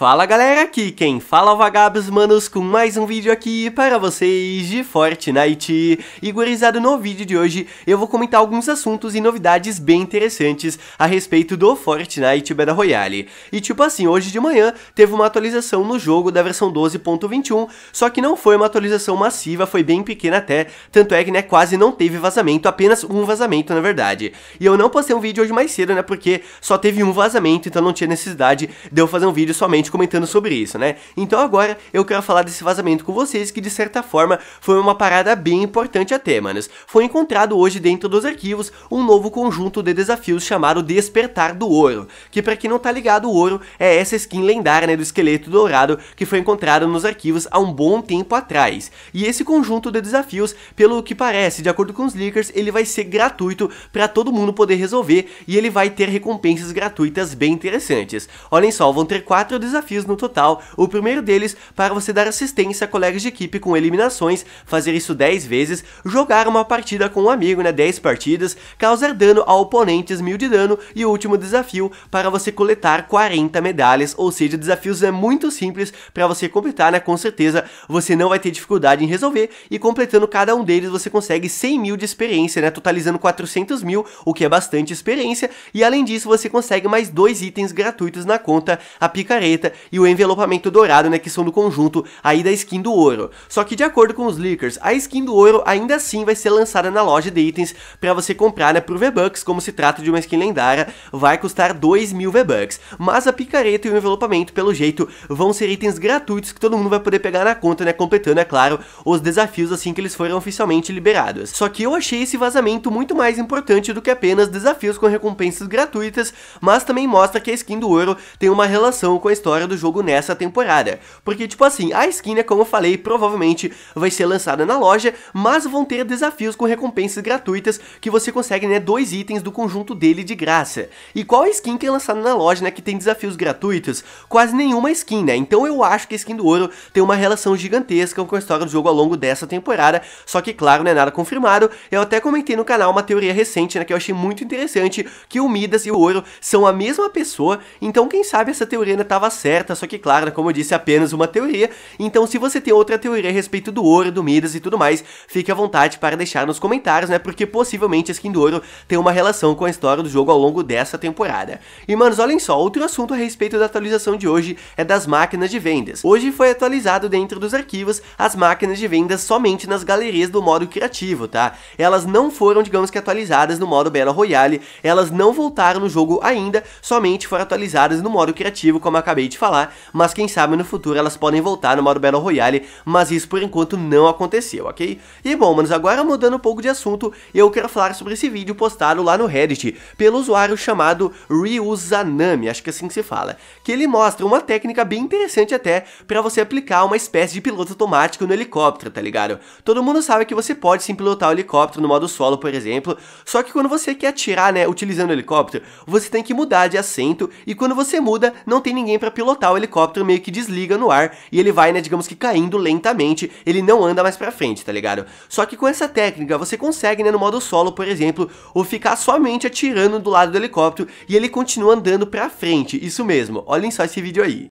Fala galera, aqui quem fala é o Vagabos Manos com mais um vídeo aqui para vocês de Fortnite. E no vídeo de hoje eu vou comentar alguns assuntos e novidades bem interessantes a respeito do Fortnite Battle Royale. E tipo assim, hoje de manhã teve uma atualização no jogo da versão 12.21 Só que não foi uma atualização massiva, foi bem pequena até Tanto é que né, quase não teve vazamento, apenas um vazamento na verdade. E eu não postei um vídeo hoje mais cedo né, porque só teve um vazamento, então não tinha necessidade de eu fazer um vídeo somente comentando sobre isso, né? Então agora eu quero falar desse vazamento com vocês, que de certa forma foi uma parada bem importante até, manos. Foi encontrado hoje dentro dos arquivos um novo conjunto de desafios chamado Despertar do Ouro, que para quem não tá ligado, o ouro é essa skin lendária, né, do esqueleto dourado que foi encontrado nos arquivos há um bom tempo atrás. E esse conjunto de desafios, pelo que parece, de acordo com os leakers, ele vai ser gratuito para todo mundo poder resolver e ele vai ter recompensas gratuitas bem interessantes. Olhem só, vão ter quatro desafios desafios no total. O primeiro deles para você dar assistência a colegas de equipe com eliminações, fazer isso 10 vezes, jogar uma partida com um amigo, né, 10 partidas, causar dano a oponentes, mil de dano e o último desafio para você coletar 40 medalhas, ou seja, desafios é muito simples para você completar, né, com certeza você não vai ter dificuldade em resolver e completando cada um deles você consegue 100 mil de experiência, né, totalizando 400 mil, o que é bastante experiência. E além disso você consegue mais dois itens gratuitos na conta, a picareta e o envelopamento dourado, né, que são do conjunto aí da skin do ouro. Só que de acordo com os leakers, a skin do ouro ainda assim vai ser lançada na loja de itens para você comprar, né, por V-Bucks, como se trata de uma skin lendária, vai custar 2 mil V-Bucks. Mas a picareta e o envelopamento, pelo jeito, vão ser itens gratuitos que todo mundo vai poder pegar na conta, né, completando, é claro, os desafios assim que eles foram oficialmente liberados. Só que eu achei esse vazamento muito mais importante do que apenas desafios com recompensas gratuitas, mas também mostra que a skin do ouro tem uma relação com a história história do jogo nessa temporada. Porque, tipo assim, a skin, né, como eu falei, provavelmente vai ser lançada na loja, mas vão ter desafios com recompensas gratuitas que você consegue, né, dois itens do conjunto dele de graça. E qual skin que é lançada na loja, né, que tem desafios gratuitos? Quase nenhuma skin, né? Então eu acho que a skin do ouro tem uma relação gigantesca com a história do jogo ao longo dessa temporada, só que, claro, não é nada confirmado. Eu até comentei no canal uma teoria recente, né, que eu achei muito interessante, que o Midas e o ouro são a mesma pessoa, então quem sabe essa teoria ainda certa certa, só que claro, como eu disse, é apenas uma teoria. Então, se você tem outra teoria a respeito do ouro, do Midas e tudo mais, fique à vontade para deixar nos comentários, né? Porque possivelmente a skin do ouro tem uma relação com a história do jogo ao longo dessa temporada. E, manos, olhem só, outro assunto a respeito da atualização de hoje é das máquinas de vendas. Hoje foi atualizado dentro dos arquivos as máquinas de vendas somente nas galerias do modo criativo, tá? Elas não foram, digamos que, atualizadas no modo Battle Royale, elas não voltaram no jogo ainda, somente foram atualizadas no modo criativo, como eu acabei de falar, mas quem sabe no futuro elas podem voltar no modo Battle Royale, mas isso por enquanto não aconteceu, ok? E bom, manos, agora mudando um pouco de assunto, eu quero falar sobre esse vídeo postado lá no Reddit, pelo usuário chamado Ryuzanami, acho que é assim que se fala, que ele mostra uma técnica bem interessante até para você aplicar uma espécie de piloto automático no helicóptero, tá ligado? Todo mundo sabe que você pode sim pilotar o helicóptero no modo solo, por exemplo, só que quando você quer atirar, né, utilizando o helicóptero, você tem que mudar de assento e quando você muda, não tem ninguém para pilotar o helicóptero meio que desliga no ar e ele vai, né, digamos que caindo lentamente, ele não anda mais pra frente, tá ligado? Só que com essa técnica você consegue, né, no modo solo, por exemplo, ou ficar somente atirando do lado do helicóptero e ele continua andando pra frente, isso mesmo, olhem só esse vídeo aí.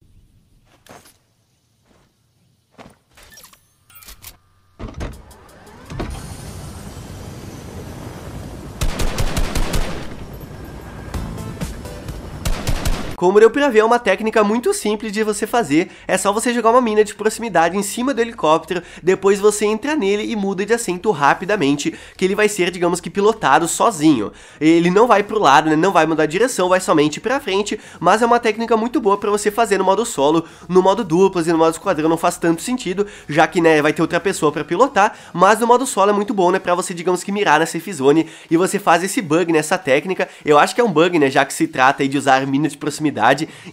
Como deu pra ver, é uma técnica muito simples de você fazer, é só você jogar uma mina de proximidade em cima do helicóptero, depois você entra nele e muda de assento rapidamente, que ele vai ser, digamos que, pilotado sozinho. Ele não vai pro lado, né, não vai mudar a direção, vai somente pra frente, mas é uma técnica muito boa pra você fazer no modo solo, no modo duplas e no modo esquadrão não faz tanto sentido, já que, né, vai ter outra pessoa pra pilotar, mas no modo solo é muito bom, né, pra você, digamos que, mirar na safe zone, e você faz esse bug nessa técnica, eu acho que é um bug, né, já que se trata aí de usar mina de proximidade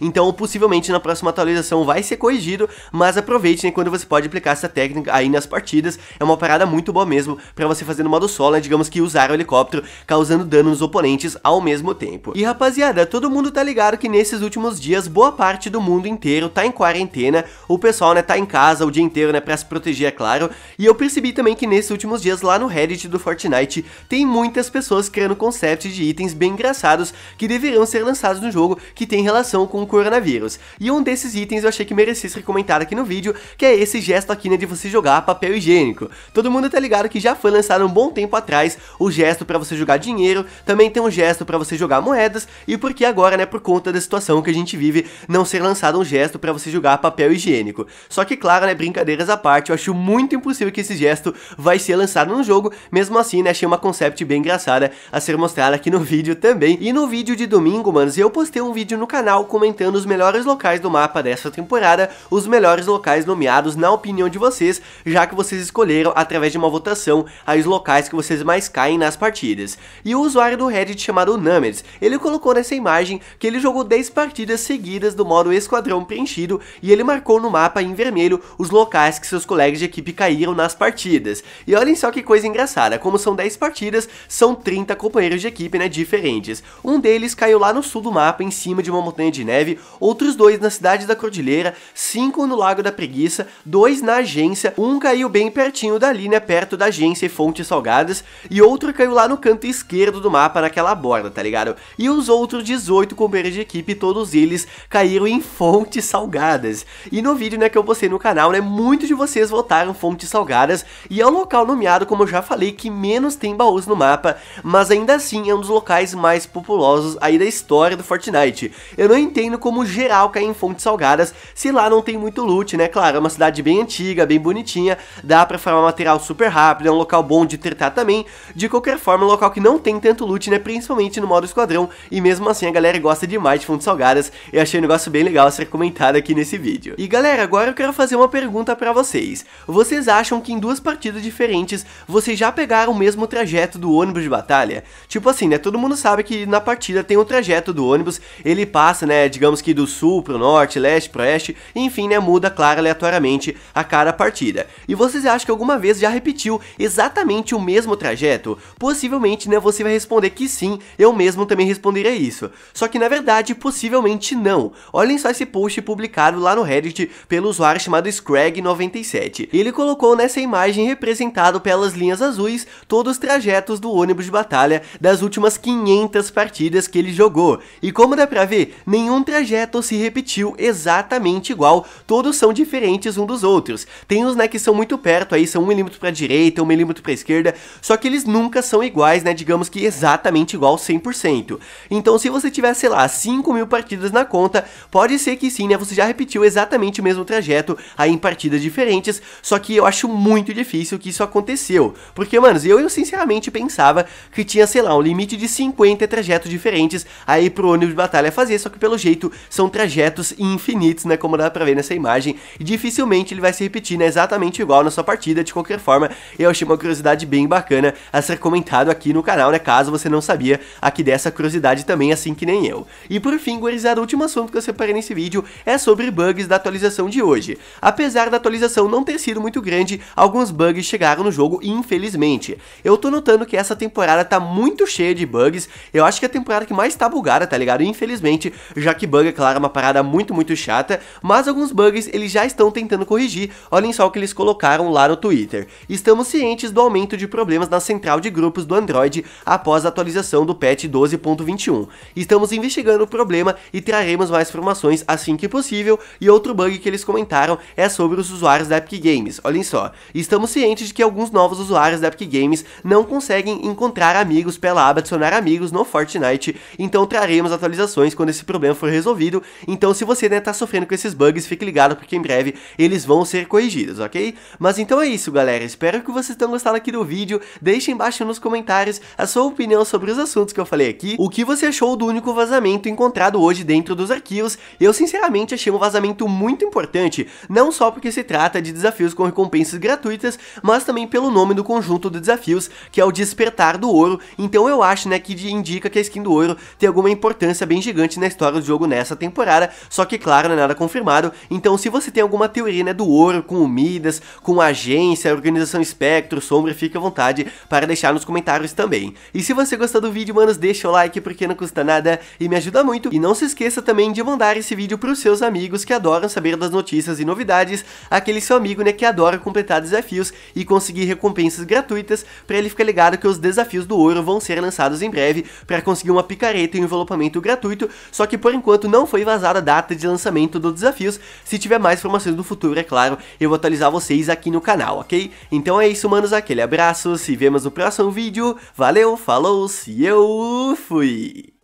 então possivelmente na próxima atualização vai ser corrigido, mas aproveite né, quando você pode aplicar essa técnica aí nas partidas, é uma parada muito boa mesmo para você fazer no modo solo, né, digamos que usar o helicóptero causando dano nos oponentes ao mesmo tempo. E rapaziada, todo mundo tá ligado que nesses últimos dias boa parte do mundo inteiro tá em quarentena, o pessoal né, tá em casa o dia inteiro né, pra se proteger, é claro, e eu percebi também que nesses últimos dias lá no Reddit do Fortnite tem muitas pessoas criando conceitos de itens bem engraçados que deveriam ser lançados no jogo, que tem relação com o coronavírus. E um desses itens eu achei que merecia ser comentado aqui no vídeo, que é esse gesto aqui, né, de você jogar papel higiênico. Todo mundo tá ligado que já foi lançado um bom tempo atrás o gesto para você jogar dinheiro, também tem um gesto para você jogar moedas, e porque agora, né, por conta da situação que a gente vive, não ser lançado um gesto para você jogar papel higiênico. Só que claro, né, brincadeiras à parte, eu acho muito impossível que esse gesto vai ser lançado no jogo, mesmo assim, né, achei uma concept bem engraçada a ser mostrada aqui no vídeo também. E no vídeo de domingo, manos, eu postei um vídeo no canal comentando os melhores locais do mapa dessa temporada, os melhores locais nomeados na opinião de vocês, já que vocês escolheram através de uma votação os locais que vocês mais caem nas partidas. E o usuário do Reddit chamado Nummers, ele colocou nessa imagem que ele jogou 10 partidas seguidas do modo esquadrão preenchido e ele marcou no mapa em vermelho os locais que seus colegas de equipe caíram nas partidas. E olhem só que coisa engraçada, como são 10 partidas, são 30 companheiros de equipe, né, diferentes. Um deles caiu lá no sul do mapa, em cima de uma montanha de neve, outros dois na cidade da Cordilheira, cinco no Lago da Preguiça, dois na agência, um caiu bem pertinho dali, né, perto da agência e fontes salgadas, e outro caiu lá no canto esquerdo do mapa, naquela borda, tá ligado? E os outros 18 companheiros de equipe, todos eles caíram em fontes salgadas. E no vídeo, né, que eu postei no canal, né, muitos de vocês votaram fontes salgadas, e é o local nomeado, como eu já falei, que menos tem baús no mapa, mas ainda assim é um dos locais mais populosos aí da história do Fortnite. Eu não entendo como geral cair em fontes salgadas, se lá não tem muito loot, né, claro, é uma cidade bem antiga, bem bonitinha, dá pra farmar material super rápido, é um local bom de tretar também, de qualquer forma, é um local que não tem tanto loot, né, principalmente no modo esquadrão, e mesmo assim a galera gosta demais de fontes salgadas, eu achei um negócio bem legal ser comentado aqui nesse vídeo. E galera, agora eu quero fazer uma pergunta pra vocês. Vocês acham que em duas partidas diferentes, vocês já pegaram o mesmo trajeto do ônibus de batalha? Tipo assim, né, todo mundo sabe que na partida tem o trajeto do ônibus, ele passa, né, digamos que do sul pro norte, leste pro oeste, enfim, né, muda, claro, aleatoriamente a cada partida. E vocês acham que alguma vez já repetiu exatamente o mesmo trajeto? Possivelmente, né, você vai responder que sim, eu mesmo também responderia isso. Só que na verdade, possivelmente não. Olhem só esse post publicado lá no Reddit pelo usuário chamado Scrag97. Ele colocou nessa imagem representado pelas linhas azuis todos os trajetos do ônibus de batalha das últimas 500 partidas que ele jogou. E como dá pra ver, nenhum trajeto se repetiu exatamente igual, todos são diferentes um dos outros. Tem uns, né, que são muito perto aí, são 1 milímetro pra direita, 1 milímetro pra esquerda, só que eles nunca são iguais, né, digamos que exatamente igual 100%. Então se você tiver, sei lá, 5 mil partidas na conta, pode ser que sim, né, você já repetiu exatamente o mesmo trajeto aí em partidas diferentes, só que eu acho muito difícil que isso aconteceu. Porque, manos, eu, eu sinceramente pensava que tinha, sei lá, um limite de 50 trajetos diferentes aí pro ônibus de batalha fazer, só que pelo jeito são trajetos infinitos, né, como dá pra ver nessa imagem, e dificilmente ele vai se repetir, né, exatamente igual na sua partida, de qualquer forma, eu achei uma curiosidade bem bacana a ser comentado aqui no canal, né, caso você não sabia aqui dessa curiosidade também, assim que nem eu. E por fim, gurizada, o último assunto que eu separei nesse vídeo é sobre bugs da atualização de hoje. Apesar da atualização não ter sido muito grande, alguns bugs chegaram no jogo, infelizmente. Eu tô notando que essa temporada tá muito cheia de bugs, eu acho que é a temporada que mais tá bugada, tá ligado? Infelizmente, já que bug, é claro, é uma parada muito, muito chata, mas alguns bugs eles já estão tentando corrigir, olhem só o que eles colocaram lá no Twitter. Estamos cientes do aumento de problemas na central de grupos do Android após a atualização do patch 12.21. Estamos investigando o problema e traremos mais informações assim que possível, e outro bug que eles comentaram é sobre os usuários da Epic Games, olhem só. Estamos cientes de que alguns novos usuários da Epic Games não conseguem encontrar amigos pela aba adicionar amigos no Fortnite, então traremos atualizações quando esse problema for resolvido, então se você né, tá sofrendo com esses bugs, fique ligado porque em breve eles vão ser corrigidos, ok? Mas então é isso galera, espero que vocês tenham gostado aqui do vídeo, deixe embaixo nos comentários a sua opinião sobre os assuntos que eu falei aqui, o que você achou do único vazamento encontrado hoje dentro dos arquivos, eu sinceramente achei um vazamento muito importante, não só porque se trata de desafios com recompensas gratuitas, mas também pelo nome do conjunto de desafios, que é o Despertar do Ouro, então eu acho né, que indica que a skin do ouro tem alguma importância bem gigante na história do jogo nessa temporada, só que claro, não é nada confirmado, então se você tem alguma teoria né, do ouro com o Midas, com a agência, a organização Espectro, Sombra, fique à vontade para deixar nos comentários também. E se você gostou do vídeo, manos, deixa o like porque não custa nada e me ajuda muito. E não se esqueça também de mandar esse vídeo para os seus amigos que adoram saber das notícias e novidades, aquele seu amigo né, que adora completar desafios e conseguir recompensas gratuitas, para ele ficar ligado que os desafios do ouro vão ser lançados em breve para conseguir uma picareta e um envelopamento gratuito, só que por enquanto não foi vazada a data de lançamento dos desafios. Se tiver mais informações do futuro, é claro, eu vou atualizar vocês aqui no canal, ok? Então é isso, manos, aquele abraço, se vemos no próximo vídeo, valeu, falou, se eu fui!